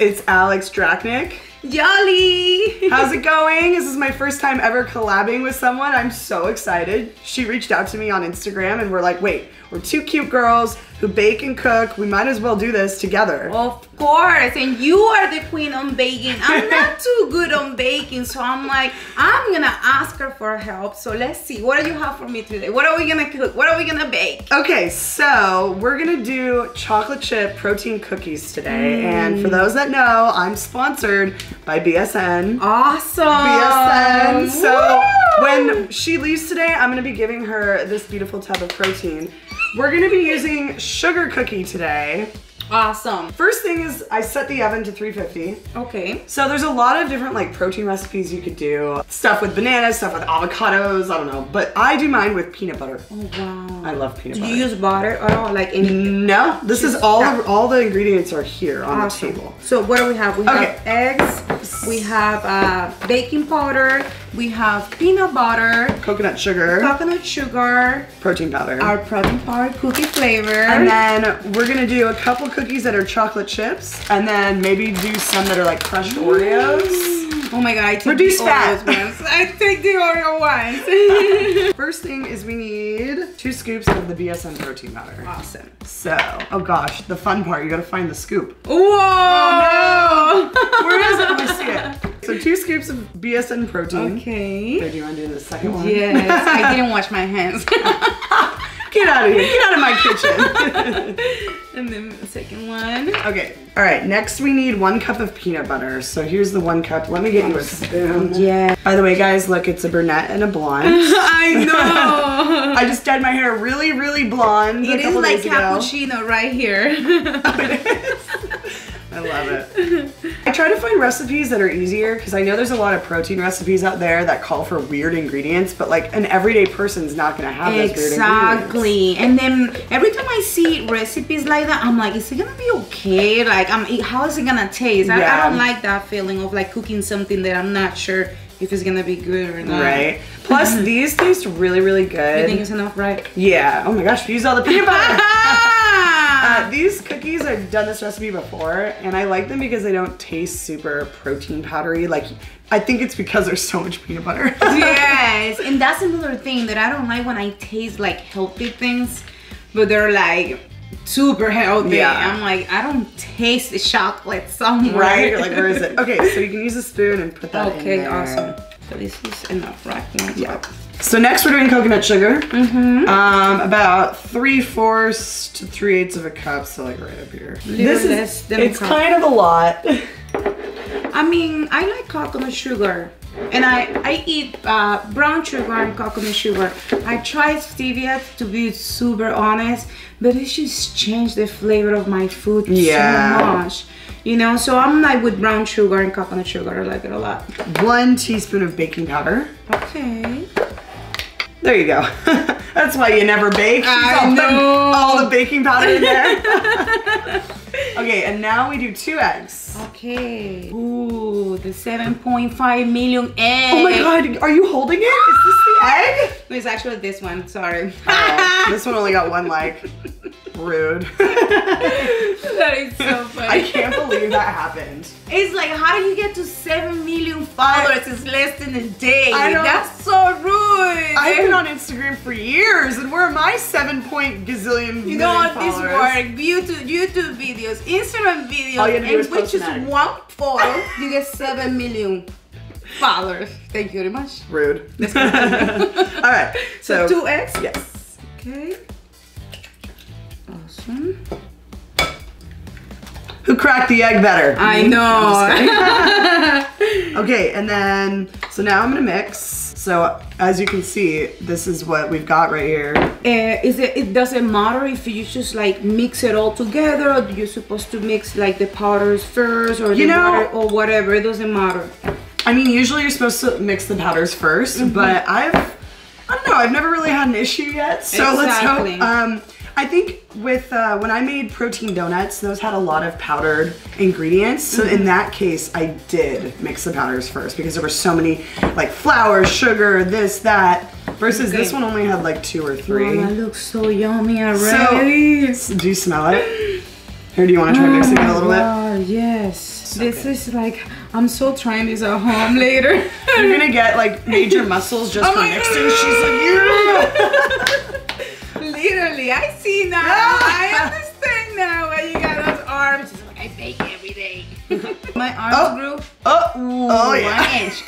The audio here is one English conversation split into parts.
Alex Drachnik. Yoli! How's it going? This is my first time ever collabing with someone. I'm so excited. She reached out to me on Instagram and we're like, wait, we're two cute girls who bake and cook. We might as well do this together. Of course, and you are the queen on baking. I'm not too good on baking, so I'm like, I'm gonna ask her for help. So let's see, what do you have for me today? What are we gonna cook? What are we gonna bake? Okay, so we're gonna do chocolate chip protein cookies today. And for mm. those that know, I'm sponsored by BSN. Awesome! BSN. So Woo! when she leaves today, I'm gonna be giving her this beautiful tub of protein. We're gonna be using sugar cookie today. Awesome. First thing is I set the oven to 350. Okay. So there's a lot of different like protein recipes you could do. Stuff with bananas, stuff with avocados, I don't know. But I do mine with peanut butter. Oh wow. I love peanut Do butter. you use butter at all, like any? no, this is all the, all the ingredients are here on Awesome. the table. So what do we have? We Okay. have eggs. We have uh, baking powder. We have peanut butter, Coconut sugar, coconut sugar, protein powder. our protein powder, cookie flavor. and then we're gonna do a couple cookies that are chocolate chips, and then maybe do some that are like crushed Oreos. Oh my god, I take Reduce the fat. Oreos ones. I take the Oreo ones. First thing is we need two scoops of the BSN protein powder. awesome. So, oh gosh, the fun part, you gotta find the scoop. Whoa! Where is it? Let me see it. So two scoops of BSN protein. Okay. Okay, do you want to do the second one? Yes, I didn't wash my hands. Get out of here. Get out of my kitchen. and then the second one. okay. All right. Next, we need one cup of peanut butter. So here's the one cup. Let me get you a spoon. Yeah. By the way, guys, look, it's a brunette and a blonde. I know. I just dyed my hair really, really blonde. a It is couple like days ago. cappuccino right here. I love it. Try to find recipes that are easier because I know there's a lot of protein recipes out there that call for weird ingredients, but like an everyday person's not gonna have those weird ingredients. Exactly. And then every time I see recipes like that, I'm like, is it gonna be okay? Like, I'm, how is it gonna taste? I, I don't like that feeling of like cooking something that I'm not sure if it's gonna be good or not. Right. Plus, these taste really, really good. You think it's enough, right? Yeah. Oh my gosh, we used all the peanut butter. Uh, these cookies, I've done this recipe before, and I like them because they don't taste super protein powdery. Like, I think it's because there's so much peanut butter. yes, and that's another thing that I don't like when I taste like healthy things, but they're like super healthy. Yeah. I'm like, I don't taste the chocolate somewhere. right? You're like, where is it? Okay, so you can use a spoon and put that in Okay, awesome. So this is enough, right? Yeah. So next we're doing coconut sugar. Mm-hmm. Um, about three fourths to three eighths of a cup, so like right up here. Little this is it's cup. kind of a lot. I mean, I like coconut sugar. And I, I eat uh, brown sugar and coconut sugar. I tried stevia to be super honest, but it just changed the flavor of my food Yeah. so much. You know, so I'm like with brown sugar and coconut sugar. I like it a lot. One teaspoon of baking powder. Okay. There you go. That's why you never bake. I All the- know. all the baking powder in there. okay, and now we do two eggs. Okay. Ooh, the 7.5 million egg. Oh my god, are you holding it? Is this the? It's actually this one. Sorry. Oh, this one only got one like. Rude. that is so funny. I can't believe that happened. It's like, how do you get to 7 million followers? It's less than a day. I know. That's so rude. I've been on Instagram for years, and where are my seven point gazillion you know what this work? YouTube, YouTube videos, Instagram videos, All you have to do and is with just one photo, you get 7 million followers. Thank you very much. Rude. All right, so, So, two eggs? yes. Okay. Awesome. Who cracked the egg better? I Me? know. I'm just kidding. okay, and then so now I'm gonna mix. So as you can see, this is what we've got right here. Uh, is it? It doesn't matter if you just like mix it all together, or you're supposed to mix like the powders first, or You the know- water, or whatever. It doesn't matter. I mean, usually you're supposed to mix the powders 1st Mm-hmm. but I've I don't know, I've never really had an issue yet. So Exactly. let's hope. Um, I think with uh, when I made protein donuts, those had a lot of powdered ingredients. So Mm-hmm. in that case, I did mix the powders first because there were so many like flour, sugar, this, that. Versus this one only had like two or Oh, three. that looks so yummy already. So, do you smell it? Here, do you want to try mixing it a little bit? Oh, yes. this is like I'm so trying these at home later. You're gonna get like major muscles just Oh for my mixing. She's like, yeah. Literally, I see now. I understand now why you got those arms. She's like, I bake every day. My arms Oh. grew Oh, Ooh, oh one yeah. inch.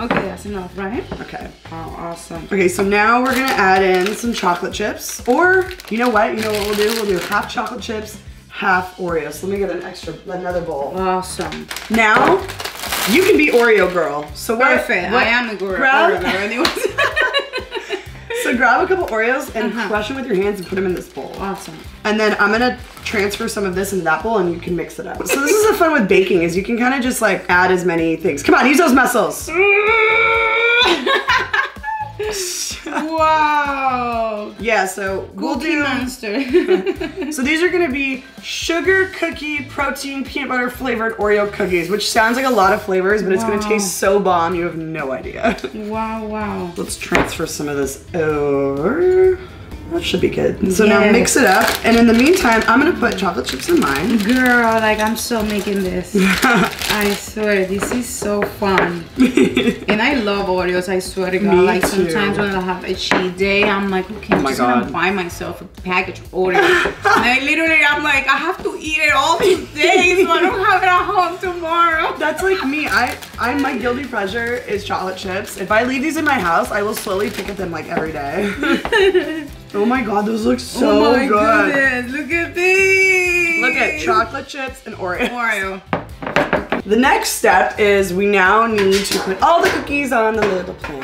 okay, that's enough, right? okay. Oh, awesome. Okay, so now we're gonna add in some chocolate chips. Or, you know what? You know what we'll do? We'll do half chocolate chips, half Oreos. Let me get an extra, another bowl. Awesome. Now, you can be Oreo girl. So what? Perfect. what- I am a girl. Grab, girl anyways. so grab a couple Oreos and Uh-huh. crush them with your hands and put them in this bowl. awesome. And then I'm gonna transfer some of this into that bowl and you can mix it up. So this is the fun with baking is you can kind of just like add as many things. Come on, use those muscles. wow. Yeah, so we'll Cookie do, monster. so these are gonna be sugar cookie protein peanut butter flavored Oreo cookies, which sounds like a lot of flavors, but it's gonna taste so bomb, you have no idea. wow, wow. Let's transfer some of this over. That should be good. So now mix it up, and in the meantime, I'm gonna put chocolate chips in mine. Girl, like I'm so making this. I swear, this is so fun. And I love Oreos, I swear to God. Me like too. sometimes when I have a cheat day, I'm like, okay, I'm oh my just gonna buy myself a package of Oreos. and I literally, I'm like, I have to eat it all these days so I don't have it at home tomorrow. That's like me. I, I my guilty pleasure is chocolate chips. If I leave these in my house, I will slowly pick at them like every day. Oh my god, those look so oh my good. goodness, look at these. Look at chocolate chips and Oreo. Oreo. The next step is we now need to put all the cookies on the little pan.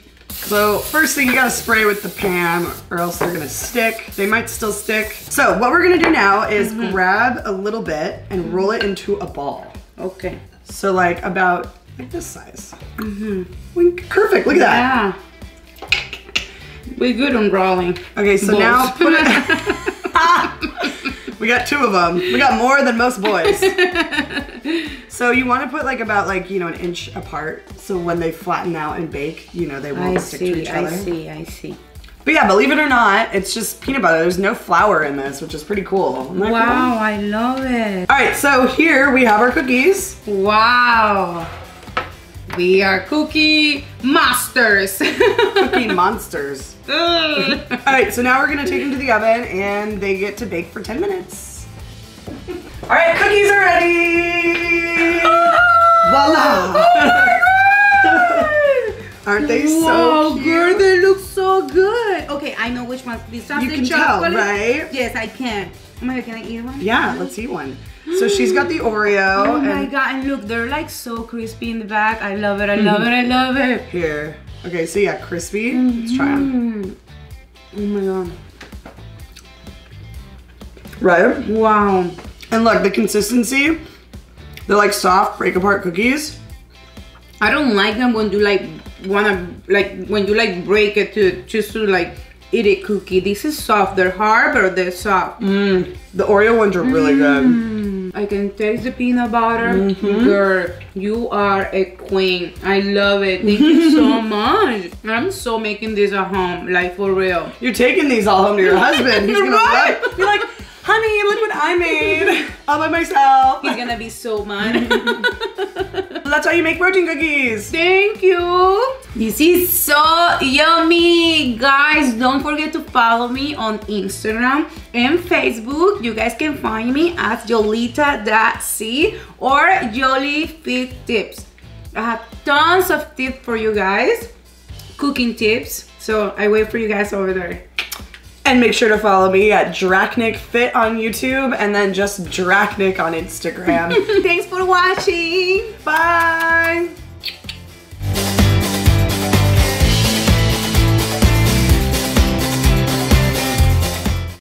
So first thing you gotta spray with the pan or else they're gonna stick. They might still stick. So what we're gonna do now is Mm-hmm. grab a little bit and roll it into a ball. okay. So like about like this size. Mm-hmm. Perfect, look at that. Yeah. We're good on rolling. Okay, so Balls. now put it. we got two of them. We got more than most boys. so you want to put like about like you know an inch apart, so when they flatten out and bake, you know they won't I stick to see, each I other. see, I see. But yeah, believe it or not, it's just peanut butter. There's no flour in this, which is pretty cool. Wow, cool? I love it. All right, so here we have our cookies. Wow. We are cookie monsters. Cookie monsters. All right, so now we're gonna take them to the oven and they get to bake for 10 minutes. All right, cookies are ready. Voila. Oh Aren't they so Whoa, cute? girl, they look so good. Okay, I know which ones. These are You the can tell, chocolate. right? Yes, I can. Oh my god, can I eat one? Yeah, let's eat one. So she's got the Oreo Oh my and god, and look, they're like so crispy in the back. I love it, I love it, I mm-hmm. love it. here. Okay, so yeah, crispy. Let's try them. Mm. Oh my god. Right? Wow. And look, the consistency. They're like soft, break apart cookies. I don't like them when you like wanna like when you like break it to just to like eat a cookie. This is soft. They're hard, but they're soft. Mmm. The Oreo ones are really good. Mm. Mm, I can taste the peanut butter. Girl, you are a queen. I love it. Thank you so much. I'm so making this at home, like for real. You're taking these all home to your husband. He's gonna Right. love. Be like, honey, look what I made all by myself. He's gonna be so mad. That's how you make protein cookies. Thank you. This is so yummy. Guys, don't forget to follow me on Instagram and Facebook. You guys can find me at Yolita.c or Yoli Fit Tips. I have tons of tips for you guys, cooking tips. So I wait for you guys over there. And make sure to follow me at Drachnik Fit on YouTube and then just Drachnik on Instagram. Thanks for watching. Bye.